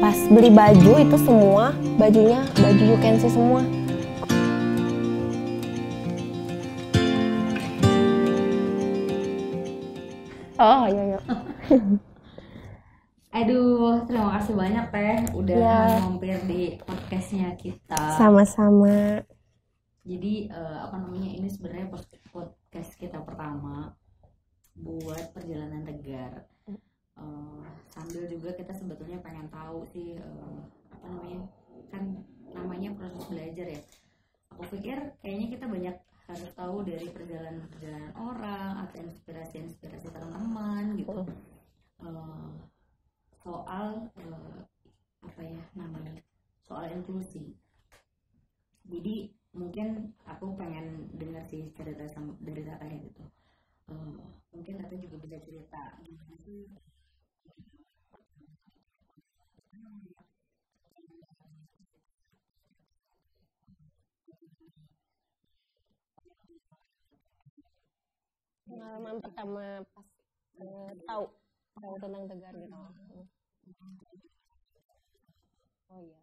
pas beli baju itu semua bajunya baju you can see semua oh iya iya Aduh, terima kasih banyak Teh udah Ya. mampir di podcastnya kita. sama-sama Jadi eh, apa namanya ini sebenarnya pod- podcast kita pertama buat perjalanan tegar. Eh, sambil juga kita sebetulnya pengen tahu sih eh, apa namanya kan namanya proses belajar ya. Aku pikir kayaknya kita banyak harus tahu dari perjalanan-perjalanan orang atau inspirasi-inspirasi teman-teman gitu. Eh, soal eh, apa ya namanya soal inklusi jadi mungkin aku pengen dengar sih cerita dari Tata gitu Eh, mungkin Tata juga bisa cerita gimana sih pengalaman pertama pas eh, tahu tahu tentang tegar gitu oh iya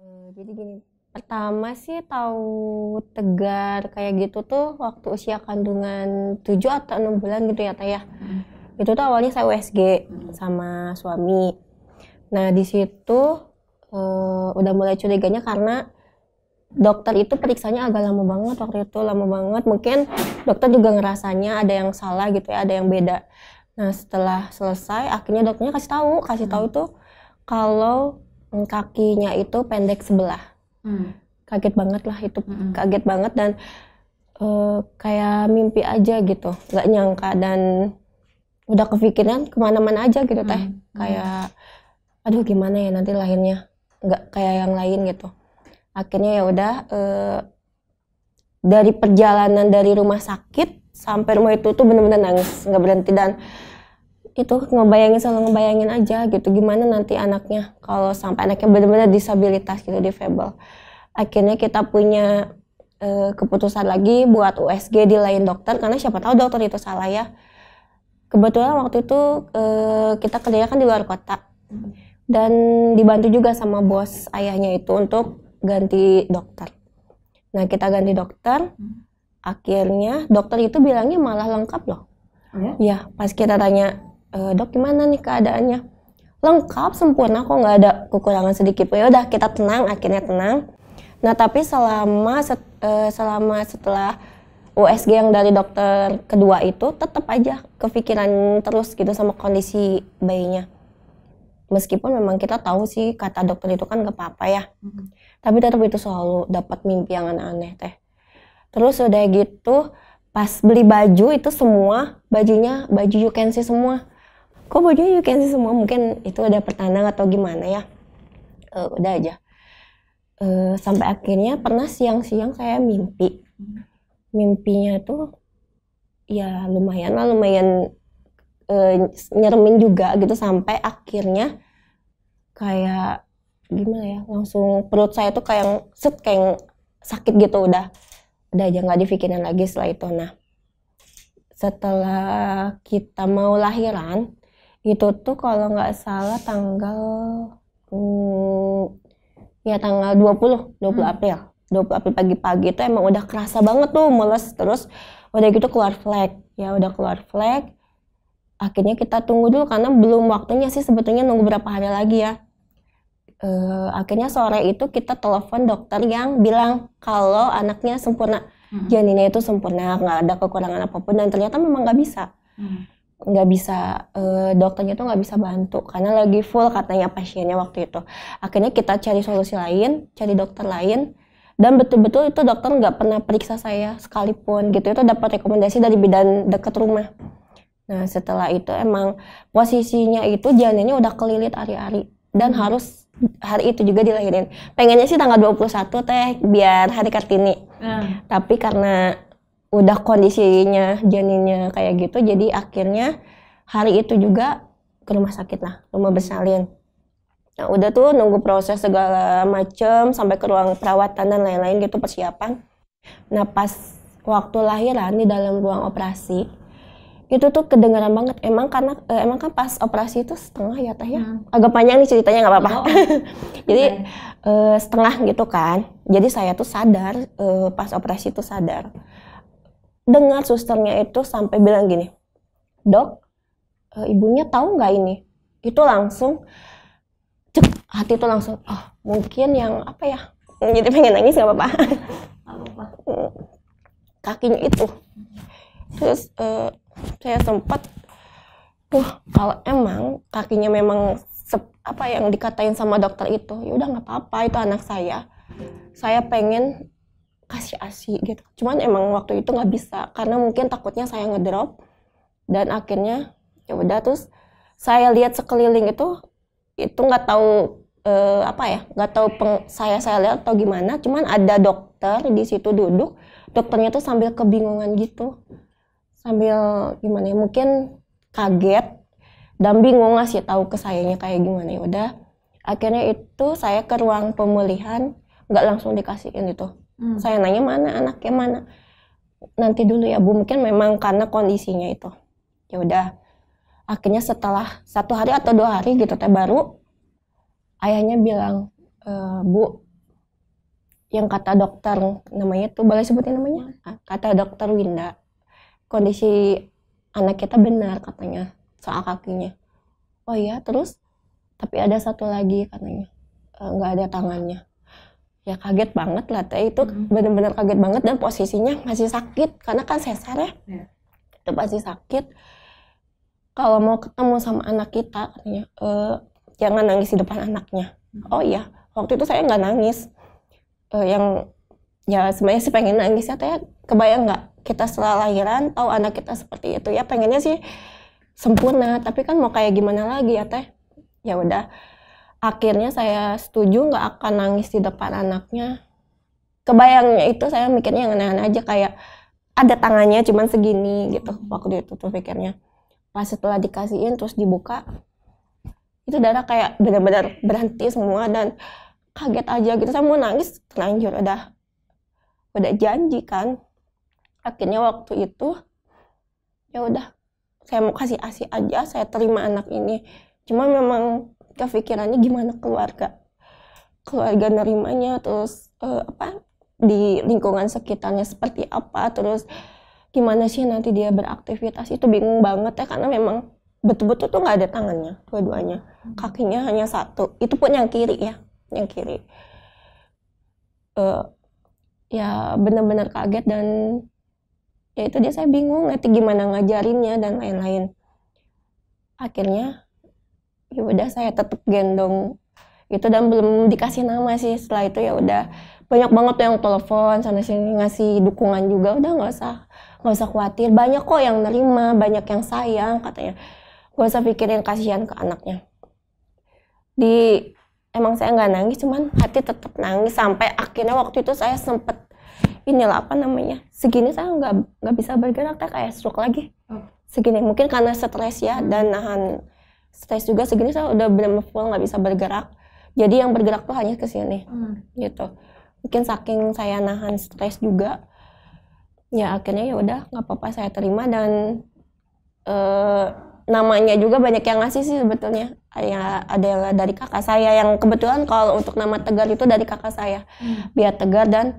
Eh, jadi gini pertama sih tahu tegar kayak gitu tuh waktu usia kandungan 7 atau enam bulan gitu ya Teh ya. Itu tuh awalnya saya USG sama suami. Nah di situ eh, udah mulai curiganya karena dokter itu periksanya agak lama banget waktu itu lama banget. Mungkin dokter juga ngerasanya ada yang salah gitu ya ada yang beda. Nah setelah selesai akhirnya dokternya kasih tahu kasih tahu tuh kalau kakinya itu pendek sebelah. Hmm. Kaget banget lah itu. Mm-mm. kaget banget dan eh, kayak mimpi aja gitu. Nggak nyangka dan udah kepikiran ke mana-mana aja gitu teh. Hmm. kayak aduh gimana ya nanti lahirnya? Nggak kayak yang lain gitu. Akhirnya ya udah eh, dari perjalanan dari rumah sakit sampai rumah itu tuh bener-bener nangis nggak berhenti dan itu ngebayangin selalu ngebayangin aja gitu gimana nanti anaknya kalau sampai anaknya benar-benar disabilitas gitu difabel akhirnya kita punya eh, keputusan lagi buat USG di lain dokter karena siapa tahu dokter itu salah ya kebetulan waktu itu eh, kita kerja kan di luar kota dan dibantu juga sama bos ayahnya itu untuk ganti dokter nah kita ganti dokter akhirnya dokter itu bilangnya malah lengkap loh Oh ya? Ya, pas kita tanya, "E, dok gimana nih keadaannya? Lengkap, sempurna kok nggak ada kekurangan sedikit pun. Ya udah kita tenang, akhirnya tenang. Nah tapi selama set- eh, selama setelah USG yang dari dokter kedua itu tetap aja kepikiran terus gitu sama kondisi bayinya. Meskipun memang kita tahu sih kata dokter itu kan gak apa-apa ya. Hmm. Tapi tetap itu selalu dapat mimpi yang aneh-aneh teh. Terus udah gitu pas beli baju itu semua bajunya baju you can see semua. Kok bajunya you can see semua? Mungkin itu ada pertanda atau gimana ya. Eh, udah aja. Eh, sampai akhirnya pernah siang-siang saya mimpi. Mimpinya tuh ya lumayan lah lumayan eh, nyeremin juga gitu. Sampai akhirnya kayak gimana ya langsung perut saya tuh kayak set kayak sakit gitu. Udah udah aja nggak dipikirin lagi setelah itu. Nah setelah kita mau lahiran itu tuh kalau nggak salah tanggal hmm, ya tanggal 20 20 Hmm. April. 20 April pagi-pagi itu emang udah kerasa banget tuh mules. Terus udah gitu keluar flek ya udah keluar flek akhirnya kita tunggu dulu karena belum waktunya sih sebetulnya nunggu berapa hari lagi ya. Eh, akhirnya sore itu kita telepon dokter yang bilang kalau anaknya sempurna. Hmm. janinnya itu sempurna nggak ada kekurangan apa pun dan ternyata memang nggak bisa. Hmm. Nggak bisa eh, dokternya tuh nggak bisa bantu karena lagi full katanya pasiennya waktu itu. Akhirnya kita cari solusi lain cari dokter lain dan betul-betul itu dokter nggak pernah periksa saya sekalipun gitu. Itu dapat rekomendasi dari bidan dekat rumah. Nah setelah itu emang posisinya itu janinnya udah kelilit ari-ari dan harus hari itu juga dilahirin. Pengennya sih tanggal 21 teh biar hari kartini. Nah, tapi karena udah kondisinya janinnya kayak gitu jadi akhirnya hari itu juga ke rumah sakit lah rumah bersalin. Nah udah tuh nunggu proses segala macem sampai ke ruang perawatan dan lain-lain gitu persiapan. Nah pas waktu lahiran di dalam ruang operasi itu tuh kedengaran banget. Emang karena eh, emang kan pas operasi itu setengah ya teh ya? Hmm. agak panjang nih ceritanya nggak apa-apa. Oh, jadi Oke. eh, setengah gitu kan. Jadi saya tuh sadar eh, pas operasi itu sadar dengar susternya itu sampai bilang gini dok eh, ibunya tahu nggak ini? Itu langsung cek hati tuh langsung oh mungkin yang apa ya? Jadi pengen nangis nggak apa-apa. Kakinya itu. Terus eh, saya sempat wah kalau emang kakinya memang sep- apa yang dikatain sama dokter itu ya udah nggak apa-apa itu anak saya. Saya pengen kasih asi gitu. Cuman emang waktu itu nggak bisa karena mungkin takutnya saya ngedrop dan akhirnya ya udah terus saya lihat sekeliling itu itu nggak tahu eh, apa ya nggak tahu peng- saya saya lihat atau gimana. Cuman ada dokter di situ duduk dokternya tuh sambil kebingungan gitu. Sambil gimana ya mungkin kaget dan bingung ngasih tahu ke sayanya kayak gimana. Ya udah akhirnya itu saya ke ruang pemulihan nggak langsung dikasihin itu Hmm. saya nanya mana anaknya mana? Nanti dulu ya bu. Mungkin memang karena kondisinya itu. Ya udah. Akhirnya setelah satu hari atau dua hari gitu teh baru ayahnya bilang "E, bu yang kata dokter namanya tuh boleh sebutin namanya? Ah, kata dokter Winda kondisi anak kita benar katanya soal kakinya. Oh iya terus? Tapi ada satu lagi katanya "E, nggak ada tangannya ya kaget banget lah teh. Itu Mhm. benar-benar kaget banget dan posisinya masih sakit. Karena kan sesar ya. Iya. itu pasti sakit. Kalau mau ketemu sama anak kita katanya "Eh, jangan nangis di depan anaknya. Mhm. oh iya. Waktu itu saya nggak nangis. Eh, yang ya sebenarnya sih pengen nangis ya teh. Kebayang nggak? Kita setelah lahiran tahu anak kita seperti itu. Ya pengennya sih sempurna. Tapi kan mau kayak gimana lagi ya teh? Ya udah akhirnya saya setuju nggak akan nangis di depan anaknya. Kebayangnya itu saya mikirnya yang aneh-aneh aja kayak ada tangannya cuman segini gitu waktu itu tuh pikirnya. Pas setelah dikasihin terus dibuka itu darah kayak benar-benar berhenti semua dan kaget aja gitu. Saya mau nangis terlanjur udah udah janji kan. Akhirnya waktu itu ya udah saya mau kasih asi aja saya terima anak ini. Cuma memang kepikirannya gimana keluarga keluarga nerimanya terus eh, apa di lingkungan sekitarnya seperti apa terus gimana sih nanti dia beraktivitas itu bingung banget ya karena memang betul-betul tuh nggak ada tangannya dua-duanya. Kakinya hanya satu itu pun yang kiri ya yang kiri. Eh, ya benar-benar kaget dan ya itu dia saya bingung nanti gimana ngajarinnya dan lain-lain. Akhirnya ya udah saya tetap gendong itu dan belum dikasih nama sih. Setelah itu ya udah banyak banget tuh yang telepon sana sini ngasih dukungan juga. Udah nggak usah nggak usah khawatir. Banyak kok yang nerima banyak yang sayang katanya. Gak usah pikirin kasihan ke anaknya. Di emang saya nggak nangis cuman hati tetap nangis. Sampai akhirnya waktu itu saya sempet inilah apa namanya segini saya nggak nggak bisa bergerak kayak stroke lagi. Oh. segini mungkin karena stres ya dan nahan stres juga segini saya udah benar full nggak bisa bergerak. Jadi yang bergerak tuh hanya ke sini Hmm. gitu. Mungkin saking saya nahan stres juga ya akhirnya ya udah nggak apa-apa saya terima dan eh, namanya juga banyak yang ngasih sih sebetulnya. Ya ada yang dari kakak saya yang kebetulan kalau untuk nama tegar itu dari kakak saya. Hmm. biar tegar dan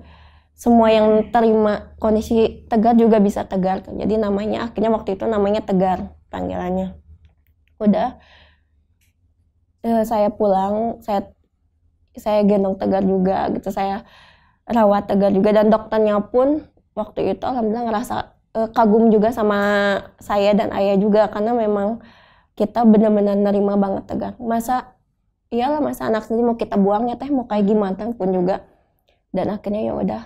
semua yang terima kondisi tegar juga bisa tegar jadi namanya akhirnya waktu itu namanya tegar panggilannya udah. Eh, saya pulang saya saya gendong tegar juga gitu saya rawat tegar juga. Dan dokternya pun waktu itu alhamdulillah ngerasa eh, kagum juga sama saya dan ayah juga. Karena memang kita benar-benar nerima banget tegar. Masa iyalah masa anak sendiri mau kita buang ya teh mau kayak gimana pun juga. Dan akhirnya ya udah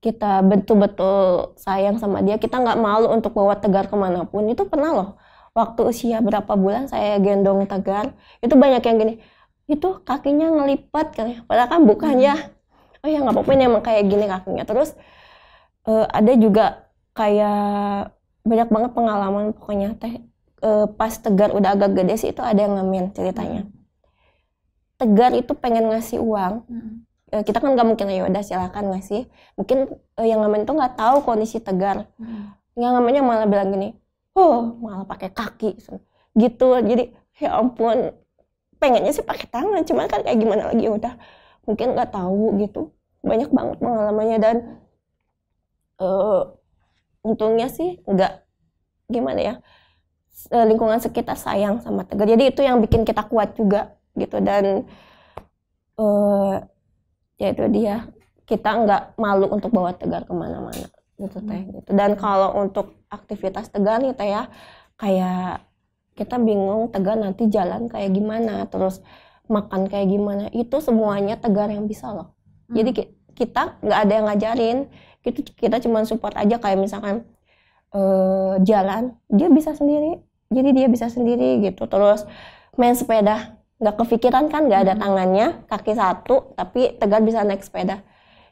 kita betul-betul sayang sama dia. Kita nggak malu untuk bawa tegar ke mana pun. Itu pernah loh waktu usia berapa bulan saya gendong tegar itu banyak yang gini itu kakinya ngelipat kan padahal kan bukan ya. Oh ya nggak apa-apa ini emang kayak gini kakinya. Terus eh, ada juga kayak banyak banget pengalaman pokoknya teh Eh, pas tegar udah agak gede sih itu ada yang ngamen ceritanya. Tegar itu pengen ngasih uang. Hmm. Eh, kita kan nggak mungkin ya udah silakan ngasih. Mungkin eh, yang ngamen tuh nggak tahu kondisi tegar Hmm. yang namanya malah bilang gini oh malah pakai kaki gitu. Jadi ya ampun pengennya sih pakai tangan cuman kan kayak gimana lagi udah. Mungkin nggak tahu gitu. Banyak banget pengalamannya dan uh, untungnya sih nggak gimana ya lingkungan sekitar sayang sama Tegar. Jadi itu yang bikin kita kuat juga gitu. Dan uh, ya itu dia. Kita nggak malu untuk bawa Tegar ke mana-mana gitu teh hmm. gitu. Dan kalau untuk aktivitas tegar nih teh ya kayak kita bingung tegar nanti jalan kayak gimana terus makan kayak gimana itu semuanya tegar yang bisa loh. Hmm. jadi kita nggak ada yang ngajarin. Gitu kita cuma support aja kayak misalkan uh, jalan dia bisa sendiri. Jadi dia bisa sendiri gitu. Terus main sepeda nggak kepikiran kan nggak ada hmm. tangannya kaki satu tapi tegar bisa naik sepeda.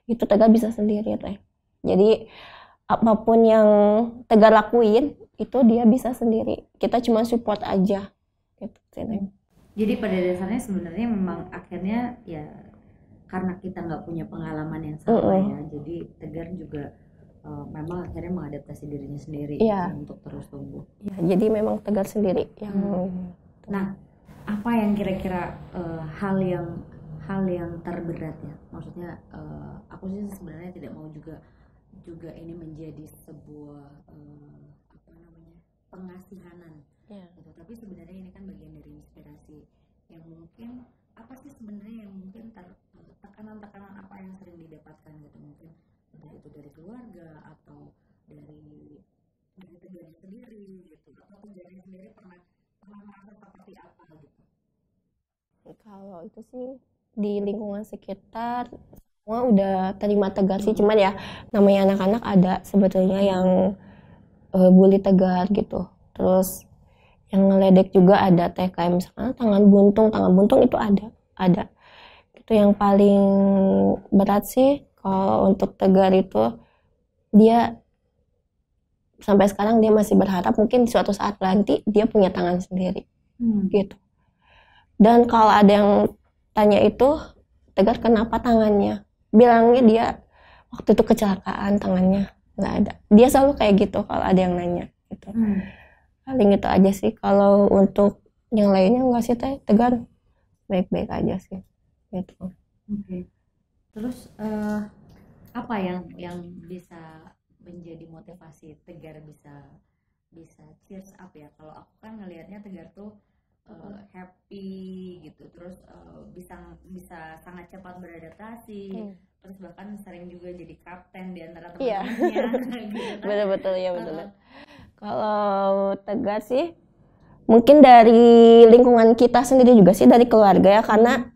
Itu tegar bisa sendiri teh jadi apa pun yang Tegar lakuin itu dia bisa sendiri kita cuma support aja gitu jadi pada dasarnya sebenarnya memang akhirnya ya karena kita nggak punya pengalaman yang sama -uh. ya jadi Tegar juga uh, memang akhirnya mengadaptasi dirinya sendiri yeah. untuk terus tumbuh ya jadi memang Tegar sendiri yang hmm. nah apa yang kira-kira uh, hal yang hal yang terberat ya maksudnya uh, aku sih sebenarnya tidak mau juga juga ini menjadi sebuah uh, apa namanya pengasihanan yeah. gitu. tapi sebenarnya ini kan bagian dari inspirasi. Yang mungkin apa sih sebenarnya yang mungkin tekanan-tekanan apa yang sering didapatkan gitu? Mungkin entah itu dari keluarga atau dari dari pribadi sendiri gitu. Atau pribadi sendiri pernah pernah merasa seperti apa gitu? Kalau itu sih di lingkungan sekitar semua udah terima tegar sih. Cuman ya namanya anak-anak ada sebetulnya yang uh, bully tegar gitu. Terus yang ngeledek juga ada teh kayak misalkan tangan buntung tangan buntung itu ada ada. Itu yang paling berat sih kalau untuk tegar itu. Dia sampai sekarang dia masih berharap mungkin suatu saat nanti dia punya tangan sendiri. Hmm. gitu. Dan kalau ada yang tanya itu tegar kenapa tangannya bilangnya dia waktu itu kecelakaan tangannya. Nggak ada. Dia selalu kayak gitu kalau ada yang nanya gitu. Hmm. paling itu aja sih. Kalau untuk yang lainnya nggak sih teh? Tegar baik-baik aja sih gitu. Oke. Okay. terus uh, apa yang yang bisa menjadi motivasi tegar bisa bisa cheers up ya? Kalau aku kan ngelihatnya tegar tuh uh, happy gitu. Terus uh, bisa bisa sangat cepat beradaptasi. Hmm. terus bahkan sering juga jadi kapten di antara iya. teman-temannya. Gitu kan. betul betul. Ya betul uh, kalau tegas sih mungkin dari lingkungan kita sendiri juga sih dari keluarga ya. Karena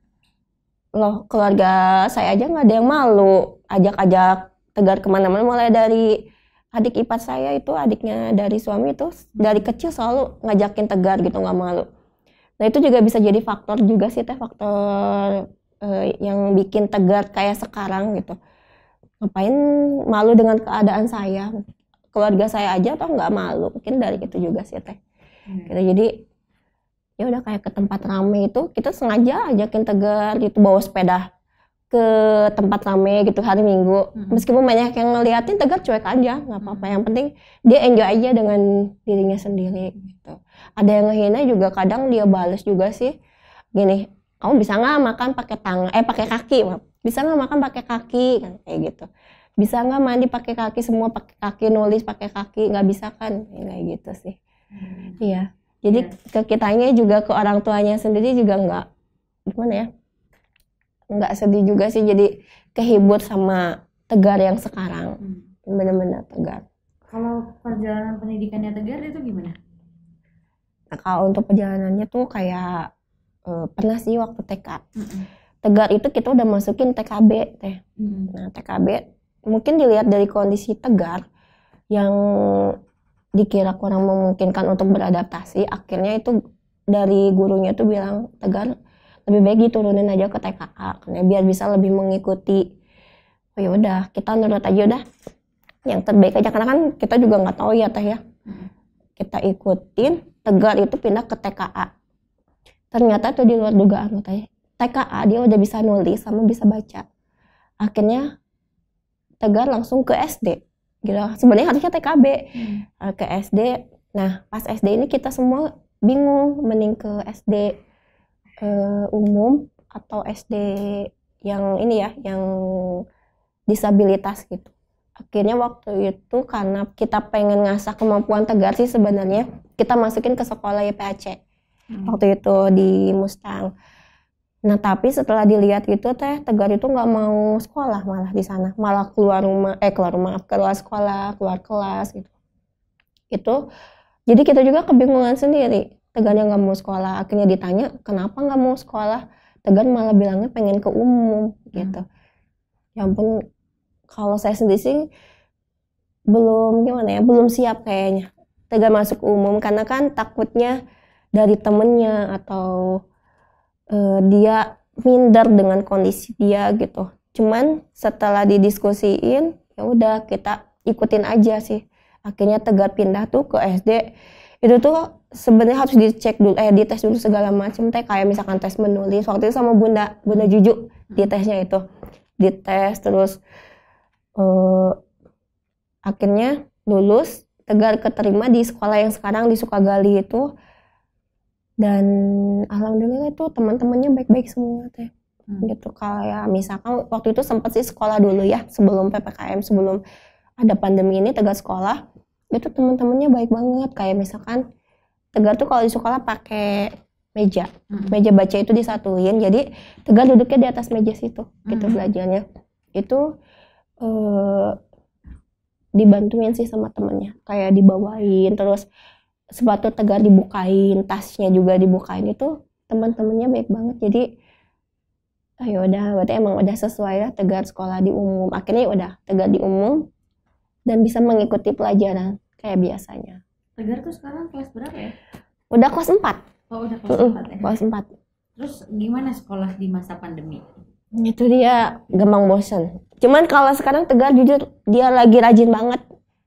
loh keluarga saya aja nggak ada yang malu. Ajak-ajak tegar ke mana-mana. Mulai dari adik ipar saya itu adiknya dari suami itu dari kecil selalu ngajakin tegar gitu nggak malu Nah itu juga bisa jadi faktor juga sih teh faktor uh, yang bikin tegar kayak sekarang gitu. Ngapain malu dengan keadaan saya? Keluarga saya aja atau nggak malu? Mungkin dari itu juga sih teh. Hmm. Gitu, jadi ya udah kayak ke tempat rame itu kita sengaja ajakin tegar gitu bawa sepeda ke tempat rame gitu hari minggu. Hmm. meskipun banyak yang ngeliatin tegar cuek aja nggak apa-apa. Yang penting dia enjoy aja dengan dirinya sendiri gitu. Ada yang ngehina juga kadang dia bales juga sih gini kamu bisa nggak makan pakai tangan eh pakai kaki maaf. bisa nggak makan pakai kaki? Kan kayak gitu. Bisa nggak mandi pakai kaki semua pakai kaki nulis pakai kaki? Nggak bisa kan ya, kayak gitu sih. Hmm. iya. Jadi ya. ke kitanya juga ke orang tuanya sendiri juga nggak gimana ya nggak sedih juga sih jadi kehibur sama tegar yang sekarang hmm. benar-benar tegar kalau perjalanan pendidikannya tegar itu gimana Nah, kalau untuk perjalanannya tuh kayak uh, pernah sih waktu TK. Mm-hmm. Tegar itu kita udah masukin TKB teh. Mm-hmm. Nah, TKB mungkin dilihat dari kondisi Tegar yang dikira kurang memungkinkan untuk beradaptasi, akhirnya itu dari gurunya tuh bilang Tegar lebih baik diturunin aja ke TKA karena biar bisa lebih mengikuti. Oh ya udah, kita nurut aja udah yang terbaik aja karena kan kita juga nggak tahu ya teh ya. Kita ikutin Tegar itu pindah ke TKA. Ternyata itu di luar dugaan katanya. TKA dia udah bisa nulis sama bisa baca. Akhirnya Tegar langsung ke SD. Gitu. Sebenarnya harusnya TKB hmm. ke SD. nah pas SD ini kita semua bingung mending ke SD eh, umum atau SD yang ini ya yang disabilitas gitu. Akhirnya waktu itu karena kita pengen ngasah kemampuan tegar sih sebenarnya kita masukin ke sekolah YPAC Hmm. waktu itu di Mustang. Nah tapi setelah dilihat itu teh tegar itu nggak mau sekolah malah di sana. Malah keluar rumah eh keluar rumah keluar sekolah keluar kelas gitu. Itu jadi kita juga kebingungan sendiri tegarnya nggak mau sekolah. Akhirnya ditanya kenapa nggak mau sekolah? Tegar malah bilangnya pengen ke umum gitu. Ya ampun kalau saya sendiri sih belum gimana ya belum siap kayaknya. Tegar masuk umum karena kan takutnya dari temennya atau eh, dia minder dengan kondisi dia gitu. Cuman setelah didiskusiin ya udah kita ikutin aja sih. Akhirnya tegar pindah tuh ke SD itu tuh sebenarnya harus dicek dulu eh dites dulu segala macam teh kayak misalkan tes menulis waktu itu sama bunda bunda juju di tesnya itu. Dites terus eh, akhirnya lulus tegar keterima di sekolah yang sekarang di Sukagali itu. Dan alhamdulillah itu teman-temannya baik-baik semua teh. Hmm. gitu kayak misalkan waktu itu sempat sih sekolah dulu ya sebelum ppkm sebelum ada pandemi ini tegar sekolah itu teman-temannya baik banget. Kayak misalkan tegar tuh kalau di sekolah pakai meja Hmm. meja baca itu disatuin jadi tegar duduknya di atas meja situ gitu Hmm. belajarnya itu eh, dibantuin sih sama temennya kayak dibawain terus sepatu tegar dibukain tasnya juga dibukain itu teman-temannya baik banget jadi ayo udah berarti emang udah sesuai lah tegar sekolah di umum akhirnya ya udah tegar di umum dan bisa mengikuti pelajaran kayak biasanya Tegar tuh sekarang kelas berapa ya? udah kelas 4 Oh udah kelas Mm-mm, 4 ya. kelas 4 Terus gimana sekolah di masa pandemi? itu dia gampang bosen. Cuman kalau sekarang tegar jujur dia lagi rajin banget.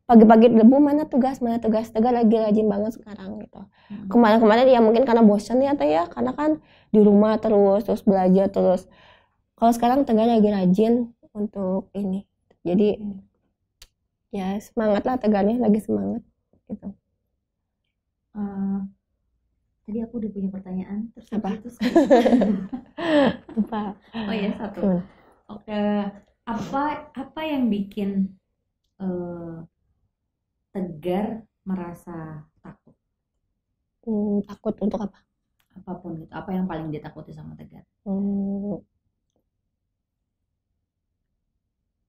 Pagi-pagi debu mana tugas mana tugas. Tegar lagi rajin banget sekarang gitu. Hmm. kemarin-kemarin ya mungkin karena bosen ya teh ya. Karena kan di rumah terus terus belajar terus. Kalau sekarang tegar lagi rajin untuk ini. Jadi ya semangat lah tegarnya lagi semangat gitu Eh, tadi aku udah punya pertanyaan terus Apa? itu apa? Oh ya satu. Oke apa apa yang bikin eh, tegar merasa takut? Hmm, takut untuk apa? Apa pun itu apa yang paling ditakuti sama tegar? Hmm,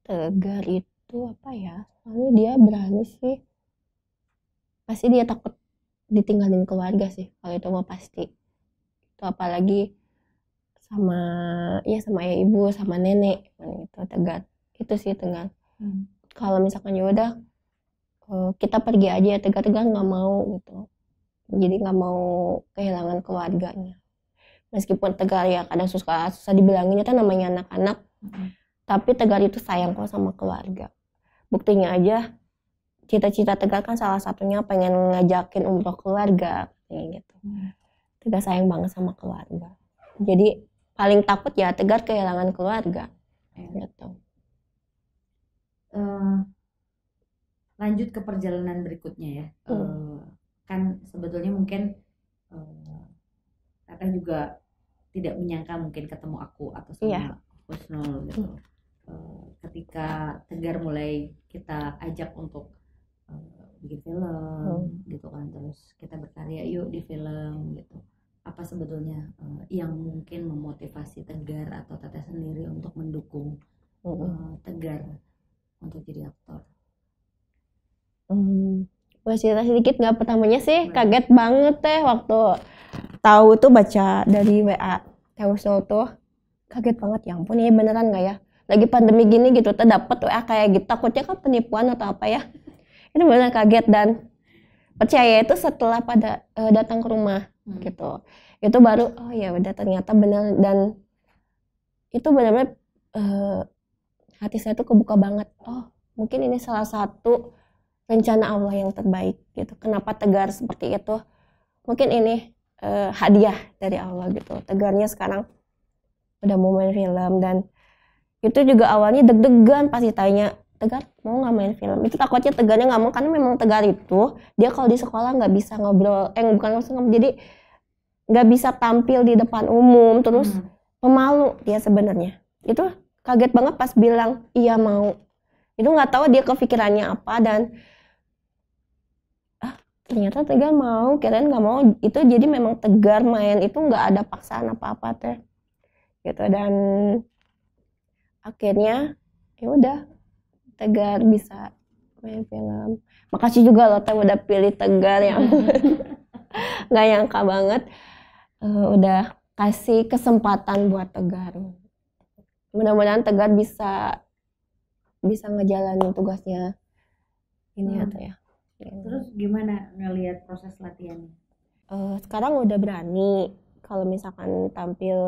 Tegar itu apa ya? Soalnya dia berani sih. Pasti dia takut ditinggalin keluarga sih. Kalau itu mah pasti. Itu apalagi sama ya sama ayah ibu sama nenek gitu Tegar. Itu sih Tegar. Hmm. Kalau misalkan ya udah eh, kita pergi aja Tegar Tegar nggak mau gitu. Jadi nggak mau kehilangan keluarganya. Meskipun Tegar ya kadang suka susah dibilanginnya kan namanya anak-anak Hmm. tapi Tegar itu sayang kok sama keluarga buktinya aja cita-cita Tegar kan salah satunya pengen ngajakin umroh keluarga kayak gitu Hmm. Tegar sayang banget sama keluarga jadi paling takut ya Tegar kehilangan keluarga gitu Eh, lanjut ke perjalanan berikutnya ya Hmm. Eh, kan sebetulnya mungkin Teteh juga tidak menyangka mungkin ketemu aku atau sama Iya. Husnul gitu Eh, ketika Tegar mulai kita ajak untuk bikin film Hmm. gitu kan terus kita berkarya yuk di film gitu. Apa sebetulnya eh, yang mungkin memotivasi Tegar atau Teteh sendiri untuk mendukung Mm-mm. eh, Tegar untuk jadi aktor? Hmm, boleh cerita sedikit nggak pertamanya sih. Kaget banget teh waktu tahu tuh baca dari WA Teh Husnul tuh. Kaget banget ya ampun ini beneran nggak ya? Lagi pandemi gini gitu tuh dapet WA kayak gitu. Takutnya kan penipuan atau apa ya itu benar kaget dan percaya itu setelah pada eh, datang ke rumah Hmm. gitu. Itu baru oh ya udah ternyata benar dan itu benar-benar eh, hati saya tuh kebuka banget. Oh mungkin ini salah satu rencana Allah yang terbaik gitu. Kenapa tegar seperti itu? Mungkin ini eh, hadiah dari Allah gitu. Tegarnya sekarang udah mau main film dan itu juga awalnya deg-degan pasti tanya Tegar mau nggak main film? Itu takutnya Tegarnya nggak mau karena memang Tegar itu dia kalau di sekolah nggak bisa ngobrol eh bukan maksudnya jadi nggak bisa tampil di depan umum terus Hmm. pemalu dia sebenarnya. Itu kaget banget pas bilang iya mau. Itu nggak tahu dia kepikirannya apa dan ah ternyata Tegar mau kirain nggak mau. Itu jadi memang Tegar main itu nggak ada paksaan apa apa teh. Gitu dan akhirnya ya udah Tegar bisa main film. Makasih juga loh teh udah pilih Tegar yang nggak nyangka banget. Eh, udah kasih kesempatan buat Tegar. Mudah-mudahan Tegar bisa bisa ngejalanin tugasnya ini Hmm. atau ya. Terus gimana ngelihat proses latihannya? Eh, sekarang udah berani. Kalau misalkan tampil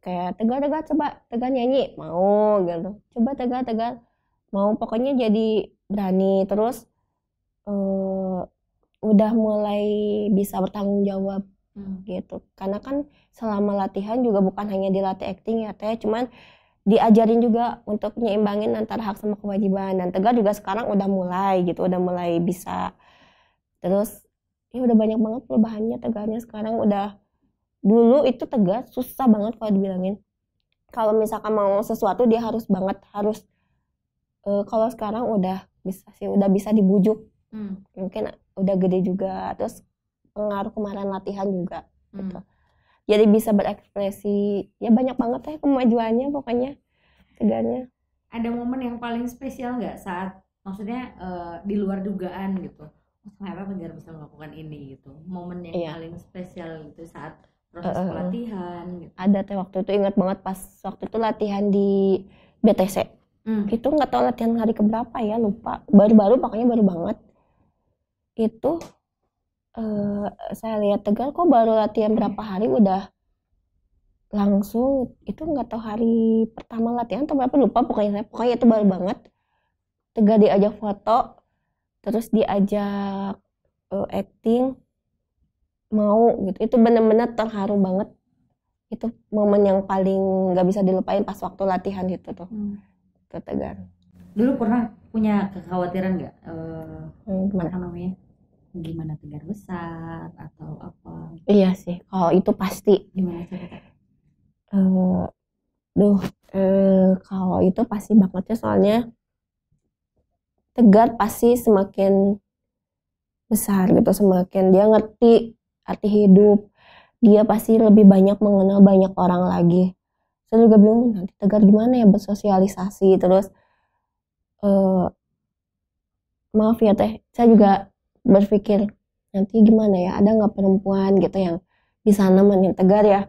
kayak tegar tegar coba tegar nyanyi. Mau gitu. Coba tegar tegar mau pokoknya jadi berani terus eh, udah mulai bisa bertanggung jawab Hmm. gitu. Karena kan selama latihan juga bukan hanya dilatih acting ya teh cuman diajarin juga untuk nyimbangin antara hak sama kewajiban. Dan tegar juga sekarang udah mulai gitu udah mulai bisa. Terus ya udah banyak banget perubahannya tegarnya sekarang. Udah dulu itu tegar susah banget kalau dibilangin. Kalau misalkan mau sesuatu dia harus banget harus eh, kalau sekarang udah bisa sih udah bisa dibujuk Hmm. mungkin udah gede juga terus pengaruh kemarin latihan juga Hmm. Gitu. jadi bisa berekspresi ya banyak banget ya kemajuannya pokoknya tegarnya Ada momen yang paling spesial nggak saat maksudnya eh, di luar dugaan gitu? Oh, ternyata Tegar bisa melakukan ini gitu. Momen yang Iya. paling spesial gitu saat proses eh. pelatihan gitu. ada teh waktu itu ingat banget pas waktu itu latihan di BTC Hmm. itu nggak tahu latihan hari keberapa ya lupa. Baru-baru pokoknya baru banget. Itu eh, saya lihat Tegar kok baru latihan berapa hari udah langsung itu nggak tahu hari pertama latihan atau berapa lupa pokoknya saya pokoknya itu baru banget. Tegar diajak foto terus diajak eh, acting mau gitu. Itu bener-bener terharu banget. Itu momen yang paling nggak bisa dilupain pas waktu latihan itu tuh. Hmm. Tegar Dulu pernah punya kekhawatiran nggak? eh, Hmm, gimana? namanya? Gimana Tegar besar atau apa? Iya sih, kalau itu pasti. Gimana cerita? eh duh, eh, kalau itu pasti banget ya soalnya Tegar pasti semakin besar gitu, semakin dia ngerti arti hidup, dia pasti lebih banyak mengenal banyak orang lagi. Saya juga bingung nanti Tegar gimana ya bersosialisasi? Terus eh maaf ya teh, saya juga berpikir nanti gimana ya ada nggak perempuan gitu yang bisa nemenin Tegar ya?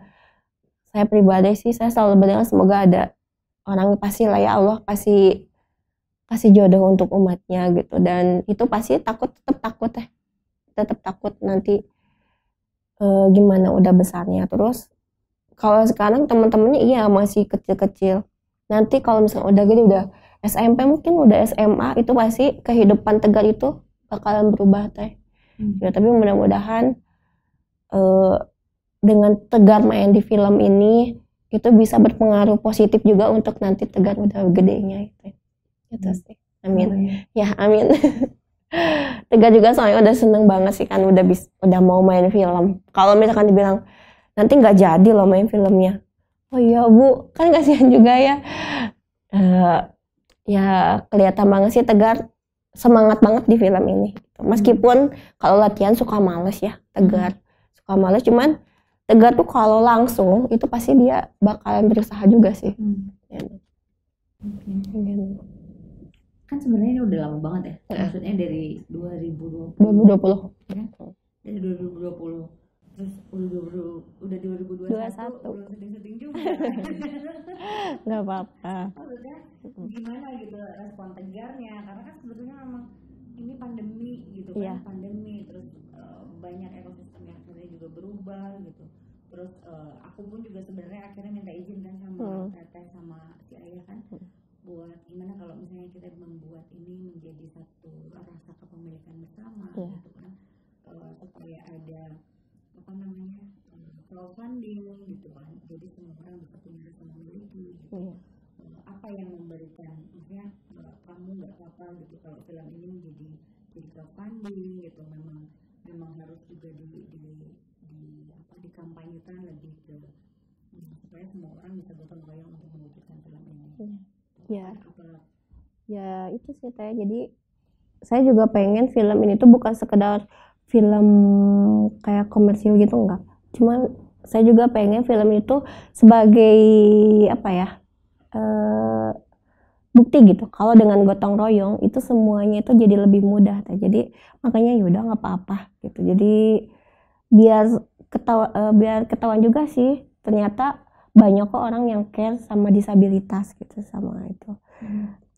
Saya pribadi sih saya selalu berdoa semoga ada orang pasti lah ya Allah pasti kasih jodoh untuk umatnya gitu. Dan itu pasti takut tetap takut teh tetap takut nanti eh, gimana udah besarnya. Terus kalau sekarang teman-temannya iya masih kecil-kecil. Nanti kalau misalnya udah gede udah SMP mungkin udah SMA itu pasti kehidupan tegar itu bakalan berubah teh. Hmm. ya tapi mudah-mudahan eh, dengan tegar main di film ini itu bisa berpengaruh positif juga untuk nanti tegar udah gedenya itu itu Hmm. sih. Amin. Ya amin. Tegar juga soalnya udah seneng banget sih kan udah bis udah mau main film. Kalau misalkan dibilang nanti nggak jadi loh main filmnya oh iya bu kan kasihan juga ya Eh, ya kelihatan banget sih tegar semangat banget di film ini meskipun kalau latihan suka males ya tegar suka males cuman tegar tuh kalau langsung itu pasti dia bakalan berusaha juga sih Hmm. Ya. Gitu. Kan sebenarnya ini udah lama banget ya. Heeh. Maksudnya dari 2020 2020 dari 2020 terus udah 20, udah 2021 21. belum seding-seding juga nggak apa-apa maksudnya gimana gitu respon tegarnya karena kan sebetulnya memang ini pandemi gitu kan Iya. pandemi terus eh, banyak ekosistem yang akhirnya juga berubah gitu terus eh, aku pun juga sebenarnya akhirnya minta izin kan sama Hmm. teteh sama si ayah kan Hmm. buat gimana kalau misalnya kita membuat ini menjadi satu rasa kepemilikan bersama Iya. gitu kan Eh, supaya ada apa namanya eh, crowdfunding gitu kan. Jadi semua orang bisa punya rasa memiliki gitu. Iya. eh, apa yang memberikan maksudnya eh, kamu nggak apa-apa gitu kalau film ini menjadi jadi crowdfunding gitu. Memang memang harus juga di di, di apa dikampanyekan lebih ke hmm, supaya semua orang bisa gotong royong untuk mewujudkan film ini. Ya. apa? Ya itu sih teh. Jadi saya juga pengen film ini tuh bukan sekedar film kayak komersil gitu enggak. Cuman saya juga pengen film itu sebagai apa ya eh, bukti gitu. Kalau dengan gotong royong itu semuanya itu jadi lebih mudah teh. Jadi makanya yaudah nggak apa-apa gitu. Jadi biar ketawa eh, biar ketahuan juga sih ternyata banyak kok orang yang care sama disabilitas gitu sama itu.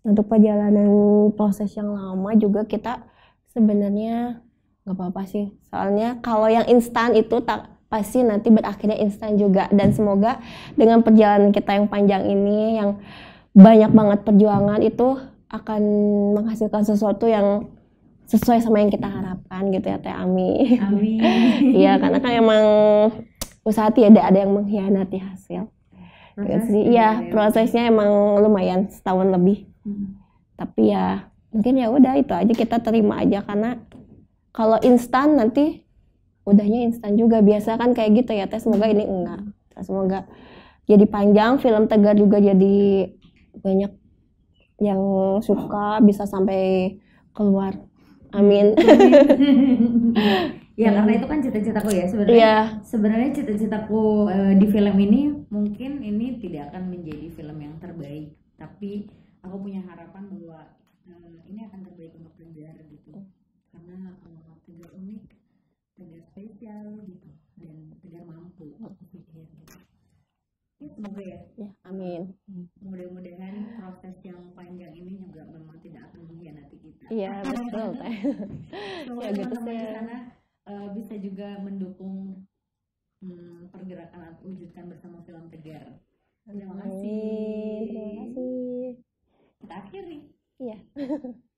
Untuk perjalanan proses yang lama juga kita sebenarnya nggak apa-apa sih soalnya kalau yang instan itu tak pasti nanti berakhirnya instan juga dan semoga dengan perjalanan kita yang panjang ini yang banyak banget perjuangan itu akan menghasilkan sesuatu yang sesuai sama yang kita harapkan gitu ya Teh Ami. amin Iya karena kan emang usaha tidak ada yang mengkhianati hasil. Gitu sih. Iya prosesnya emang lumayan setahun lebih Hmm. tapi ya mungkin ya udah itu aja kita terima aja karena kalau instan nanti udahnya instan juga. Biasa kan kayak gitu ya teh. Semoga ini enggak. Semoga jadi panjang film tegar juga jadi banyak yang suka bisa sampai keluar. Amin. Ya karena itu kan cita-citaku ya sebenarnya. Iya. sebenarnya cita-citaku eh, di film ini mungkin ini tidak akan menjadi film yang terbaik. Tapi aku punya harapan bahwa eh, ini akan terbaik untuk Tegar gitu. Karena eh, Tegar spesial gitu dan Tegar mampu aku pikir gitu. Ya semoga ya. Ya amin. Mudah-mudahan proses yang panjang ini juga memang tidak akan mengkhianati kita. Iya betul. Semoga Ya, gitu teman-teman di sana eh, bisa juga mendukung hmm, pergerakan atau wujudkan bersama film Tegar. Terima kasih. terima kasih. Kita akhiri. iya